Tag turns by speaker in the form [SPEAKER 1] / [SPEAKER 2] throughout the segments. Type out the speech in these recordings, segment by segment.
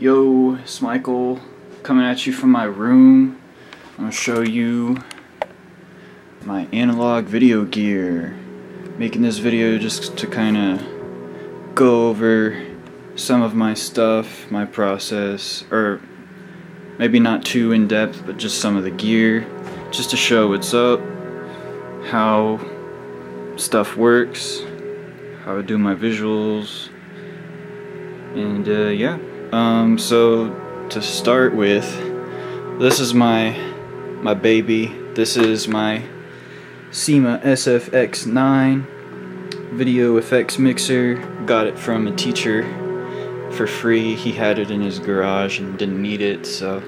[SPEAKER 1] Yo, it's Michael coming at you from my room. I'm gonna show you my analog video gear. Making this video just to kind of go over some of my stuff, my process, or maybe not too in depth, but just some of the gear, just to show what's up, how stuff works, how I do my visuals, and uh, yeah. Um, so to start with, this is my my baby. This is my Sima SFX9 video effects mixer. Got it from a teacher for free. He had it in his garage and didn't need it, so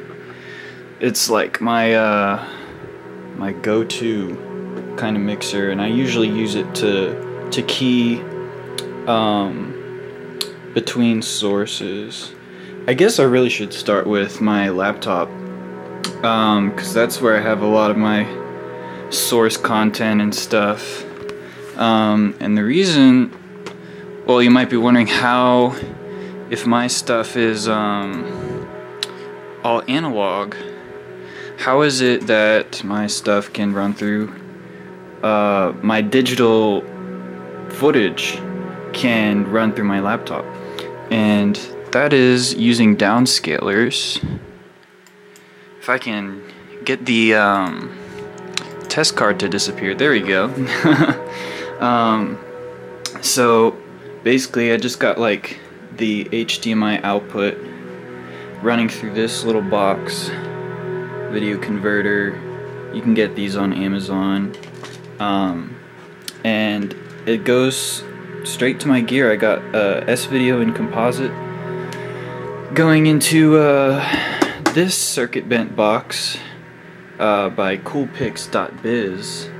[SPEAKER 1] it's like my uh, my go-to kind of mixer, and I usually use it to to key um, between sources. I guess I really should start with my laptop because um, that's where I have a lot of my source content and stuff. Um, and the reason, well, you might be wondering how, if my stuff is um, all analog, how is it that my stuff can run through uh, my digital footage can run through my laptop? And that is using downscalers. If I can get the um, test card to disappear, there we go. um, so basically I just got like the HDMI output running through this little box video converter you can get these on Amazon um, and it goes straight to my gear I got uh, S-Video and composite going into uh, this circuit bent box uh, by coolpics.biz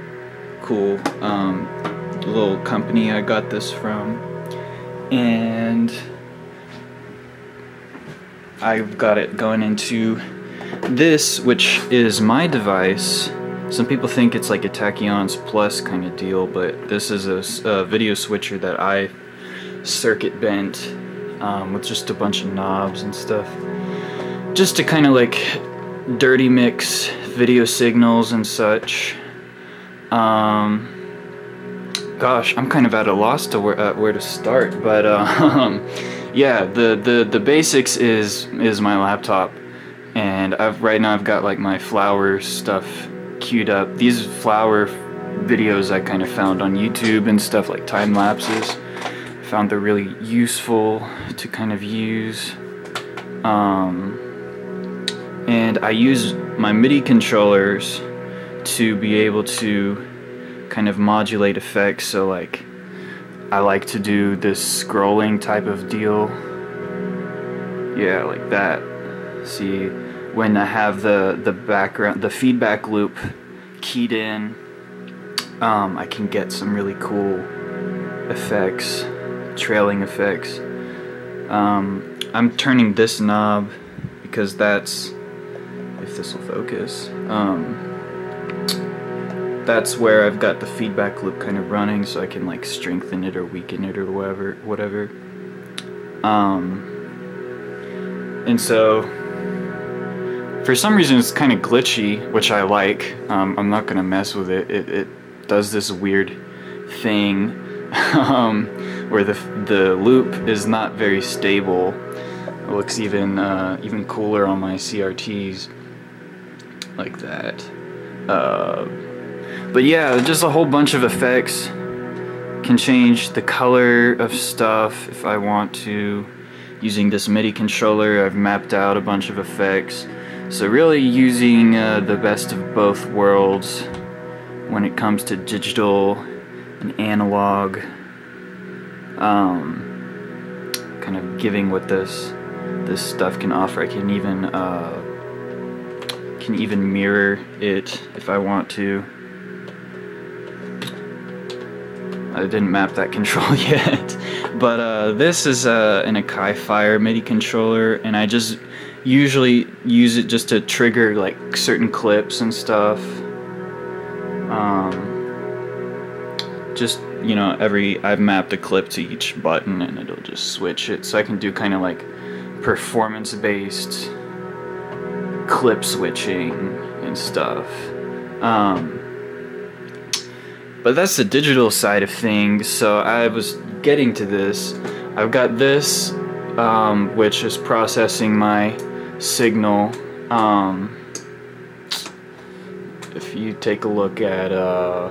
[SPEAKER 1] cool um, little company I got this from. And I've got it going into this which is my device. Some people think it's like a Tachyons Plus kind of deal but this is a, a video switcher that I circuit bent um, with just a bunch of knobs and stuff. Just to kind of like dirty mix video signals and such. Um, gosh, I'm kind of at a loss to where, uh, where to start, but um, yeah, the, the, the basics is, is my laptop. And I've right now I've got like my flower stuff queued up. These flower videos I kind of found on YouTube and stuff like time lapses found they're really useful to kind of use. Um, and I use my MIDI controllers to be able to kind of modulate effects. So like, I like to do this scrolling type of deal. Yeah, like that. See, when I have the, the background, the feedback loop keyed in, um, I can get some really cool effects trailing effects. Um, I'm turning this knob because that's, if this will focus, um, that's where I've got the feedback loop kind of running so I can like strengthen it or weaken it or whatever, whatever. Um, and so, for some reason it's kind of glitchy, which I like. Um, I'm not gonna mess with it. It, it does this weird thing um, where the, the loop is not very stable. It looks even, uh, even cooler on my CRTs, like that. Uh, but yeah, just a whole bunch of effects. Can change the color of stuff if I want to. Using this MIDI controller, I've mapped out a bunch of effects. So really using uh, the best of both worlds when it comes to digital and analog um, kind of giving what this this stuff can offer. I can even uh, can even mirror it if I want to. I didn't map that control yet but uh, this is uh, an Akai Fire MIDI controller and I just usually use it just to trigger like certain clips and stuff. Um, just you know every I've mapped a clip to each button and it'll just switch it so I can do kind of like performance-based clip switching and stuff. Um, but that's the digital side of things. So I was getting to this. I've got this, um, which is processing my signal. Um, if you take a look at, uh,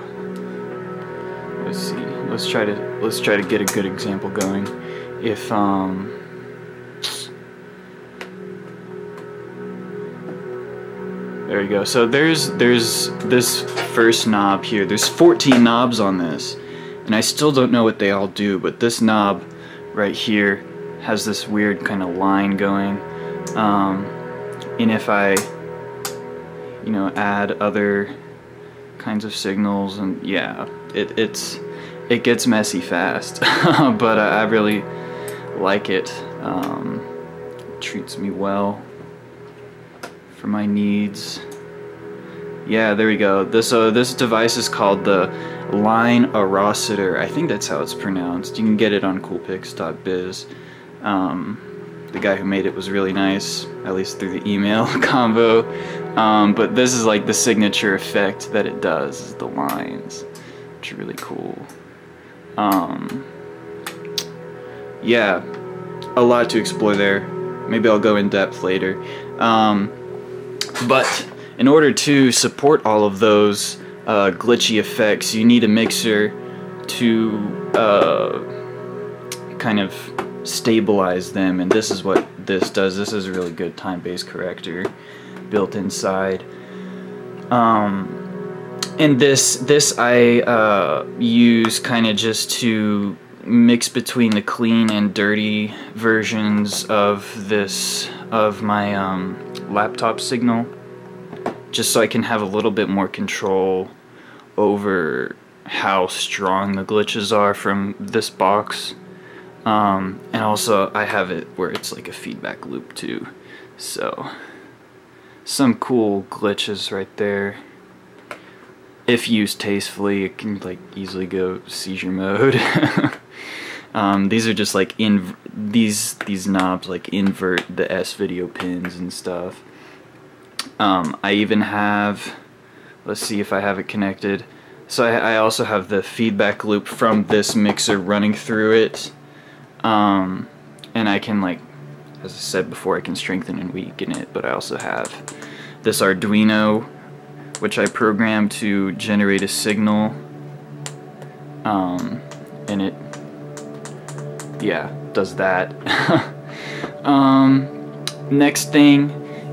[SPEAKER 1] let's see, let's try to let's try to get a good example going. If um, There you go. So there's there's this first knob here. There's 14 knobs on this. And I still don't know what they all do, but this knob right here has this weird kind of line going. Um, and if I, you know, add other kinds of signals and yeah, it, it's it gets messy fast, but I, I, really like it. Um, it treats me well for my needs. Yeah, there we go. This uh, this device is called the Linearocitor. I think that's how it's pronounced. You can get it on coolpics.biz. Um, the guy who made it was really nice, at least through the email combo. Um, but this is like the signature effect that it does, is the lines, which are really cool. Um, yeah, a lot to explore there. Maybe I'll go in depth later. Um, but in order to support all of those uh, glitchy effects, you need a mixer to uh, kind of stabilize them, and this is what this does. This is a really good time-based corrector built inside. Um, and this this I uh, use kind of just to mix between the clean and dirty versions of this of my um, laptop signal. Just so I can have a little bit more control over how strong the glitches are from this box. Um, and also I have it where it's like a feedback loop too. So some cool glitches right there if used tastefully it can like easily go seizure mode Um, these are just like in these these knobs like invert the S video pins and stuff. Um, I even have, let's see if I have it connected. So I, I, also have the feedback loop from this mixer running through it. Um, and I can like, as I said before, I can strengthen and weaken it, but I also have this Arduino, which I programmed to generate a signal. Um, and it yeah, does that. um, next thing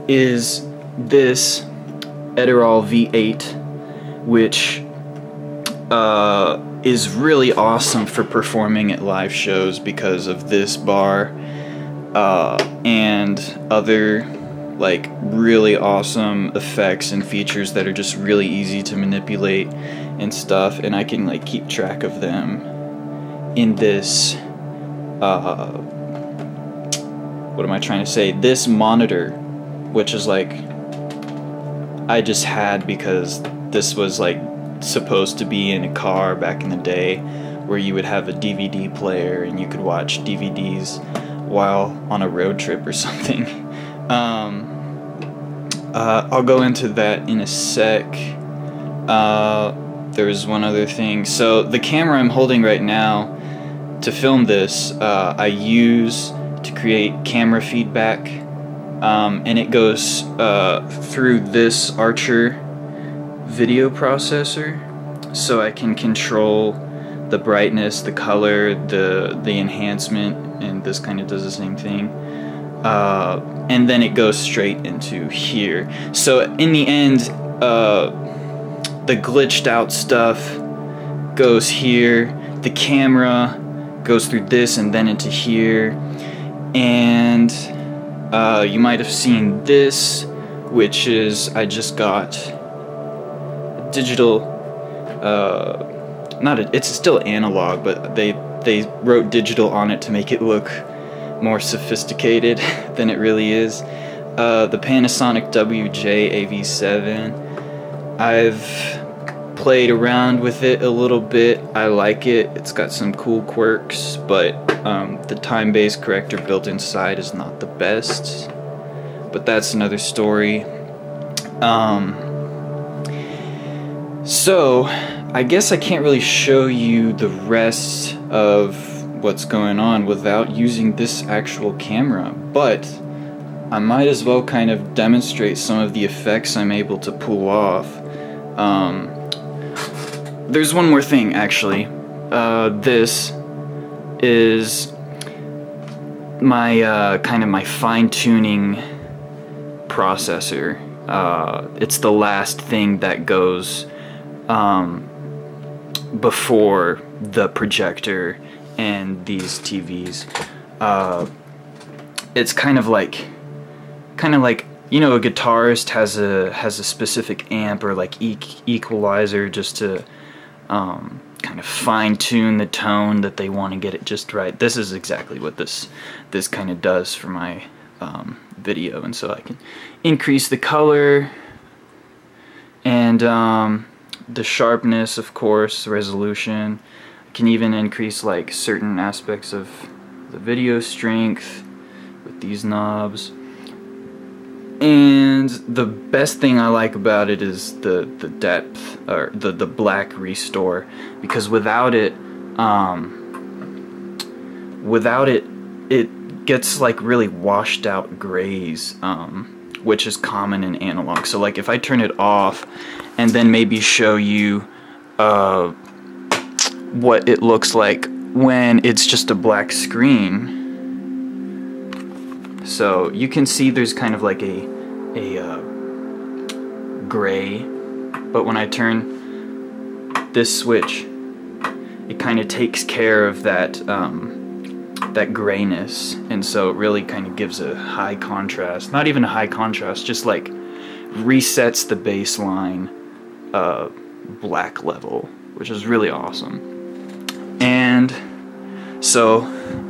[SPEAKER 1] is this Edirol V8, which uh, is really awesome for performing at live shows because of this bar uh, and other like really awesome effects and features that are just really easy to manipulate and stuff and I can like keep track of them in this uh, what am I trying to say? This monitor, which is like, I just had because this was like supposed to be in a car back in the day where you would have a DVD player and you could watch DVDs while on a road trip or something. Um, uh, I'll go into that in a sec. Uh, there's one other thing. So the camera I'm holding right now to film this, uh, I use to create camera feedback, um, and it goes uh, through this Archer video processor, so I can control the brightness, the color, the the enhancement, and this kind of does the same thing. Uh, and then it goes straight into here. So in the end, uh, the glitched out stuff goes here. The camera goes through this and then into here. And uh, you might have seen this, which is I just got digital. Uh, not a, it's still analog, but they they wrote digital on it to make it look more sophisticated than it really is. Uh, the Panasonic WJ AV7. I've played around with it a little bit. I like it. It's got some cool quirks, but Um, the time-based corrector built inside is not the best, but that's another story. Um, so, I guess I can't really show you the rest of what's going on without using this actual camera, but I might as well kind of demonstrate some of the effects I'm able to pull off. Um, there's one more thing, actually. Uh, this is my uh, kind of my fine-tuning processor. Uh, it's the last thing that goes um, before the projector and these TVs. Uh, it's kind of like, kind of like you know, a guitarist has a has a specific amp or like e equalizer just to um, kind of fine tune the tone that they want to get it just right. This is exactly what this this kind of does for my um, video, and so I can increase the color and um, the sharpness, of course, resolution. Can even increase like certain aspects of the video strength with these knobs. And the best thing I like about it is the the depth or the the black restore because without it um without it it gets like really washed out grays um which is common in analog. So like if I turn it off and then maybe show you uh what it looks like when it's just a black screen so you can see there's kind of like a, a uh, gray, but when I turn this switch, it kind of takes care of that um, that grayness, and so it really kind of gives a high contrast. Not even a high contrast, just like resets the baseline uh, black level, which is really awesome. So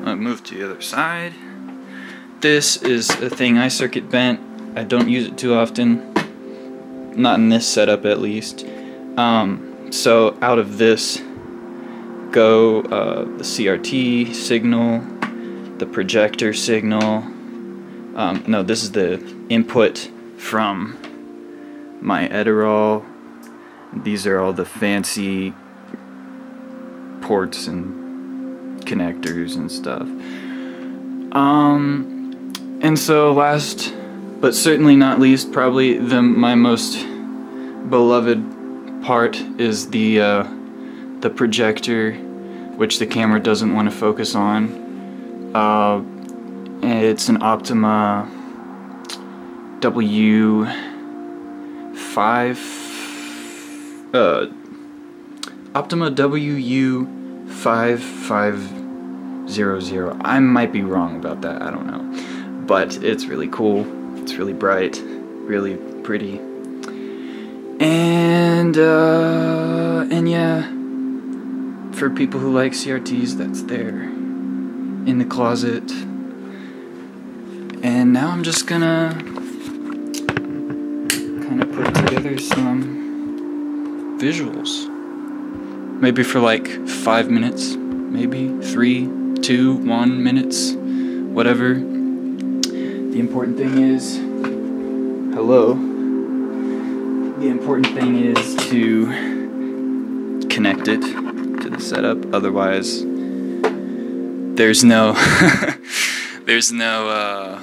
[SPEAKER 1] I move to the other side this is a thing I circuit bent. I don't use it too often. Not in this setup at least. Um, so out of this go uh, the CRT signal, the projector signal. Um, no, this is the input from my Edirol. These are all the fancy ports and connectors and stuff. Um, and so last, but certainly not least, probably the my most beloved part is the uh, the projector, which the camera doesn't want to focus on. Uh, it's an Optoma W5 uh, Optoma WU5500. I might be wrong about that. I don't know but it's really cool. It's really bright, really pretty. And, uh, and yeah, for people who like CRTs, that's there in the closet. And now I'm just gonna kind of put together some visuals. Maybe for like five minutes, maybe three, two, one minutes, whatever. The important thing is, hello. The important thing is to connect it to the setup. Otherwise, there's no, there's no uh,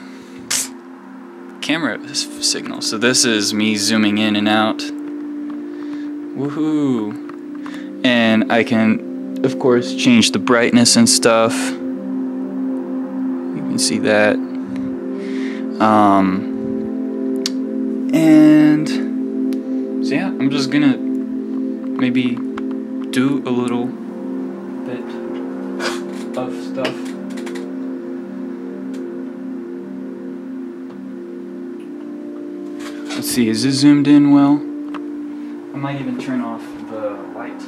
[SPEAKER 1] camera signal. So this is me zooming in and out. Woohoo! And I can, of course, change the brightness and stuff. You can see that. Um, and so yeah, I'm just gonna maybe do a little bit of stuff. Let's see, is it zoomed in well? I might even turn off the light.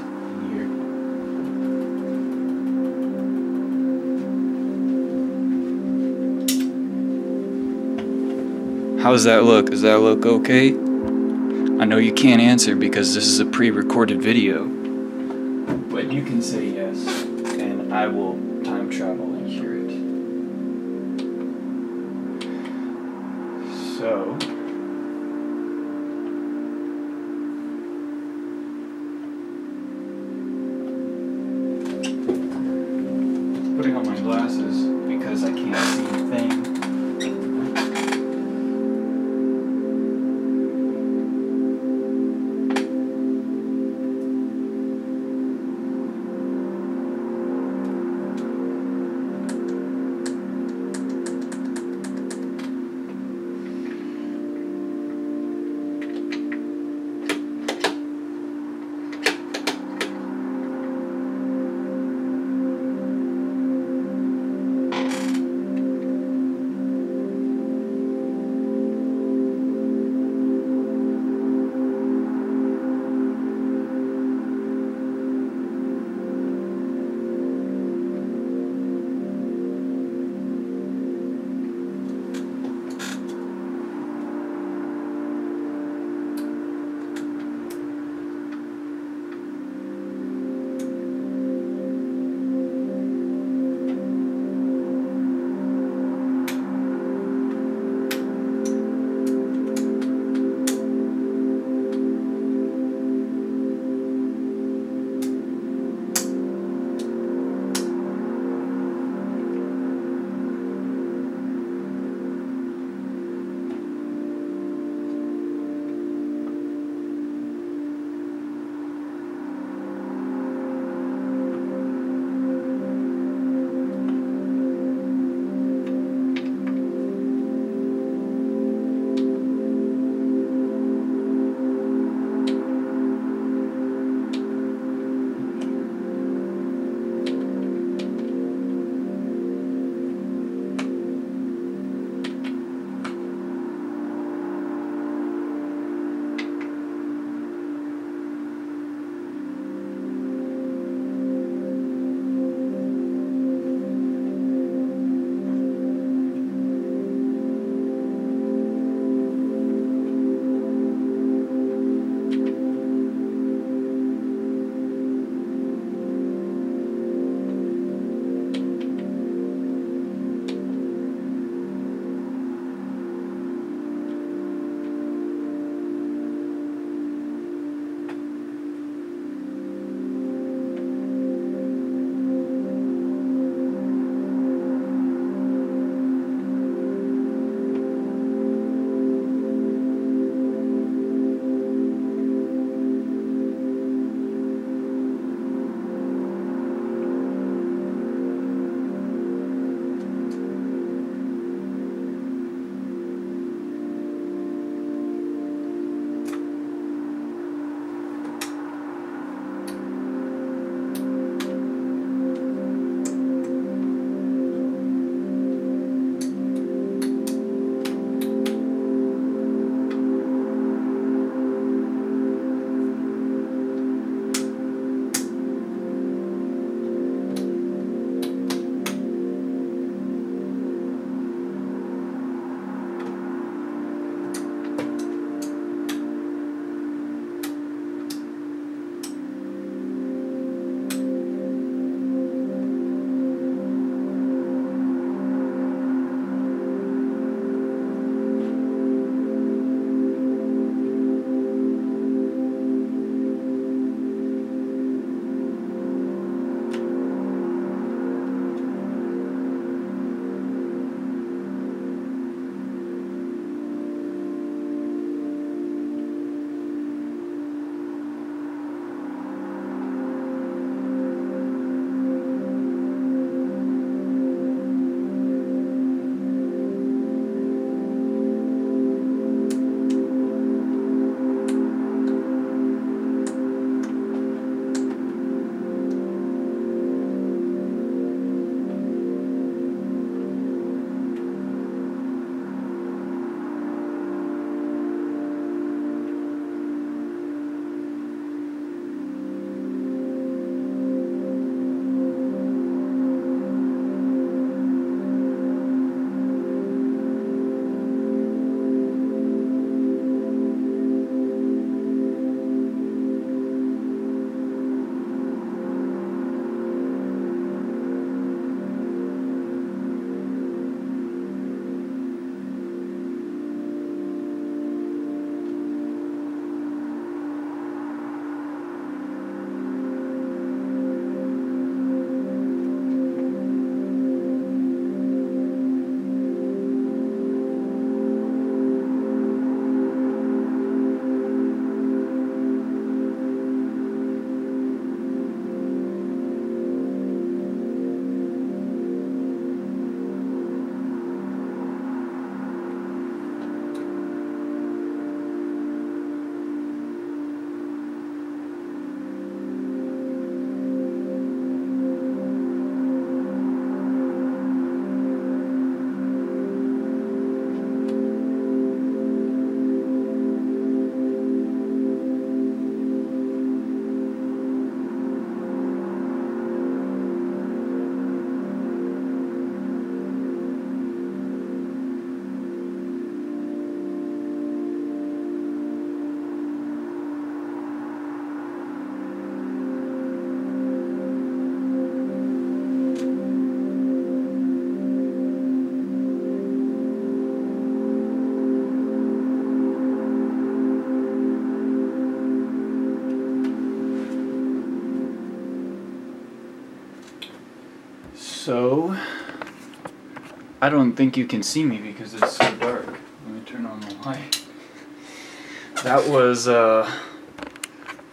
[SPEAKER 1] How does that look? Does that look okay? I know you can't answer because this is a pre-recorded video. But you can say yes, and I will time travel and hear it. So. I don't think you can see me because it's so dark. Let me turn on the light. That was uh,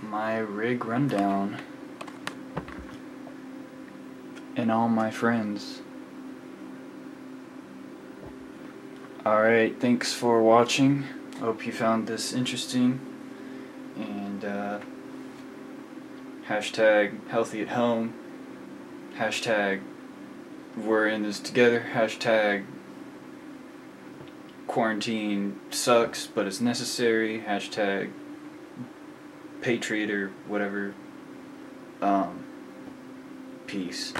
[SPEAKER 1] my rig rundown and all my friends. Alright, thanks for watching. Hope you found this interesting. And uh, hashtag healthy at home. Hashtag we're in this together. Hashtag quarantine sucks, but it's necessary. Hashtag patriot or whatever. Um, peace.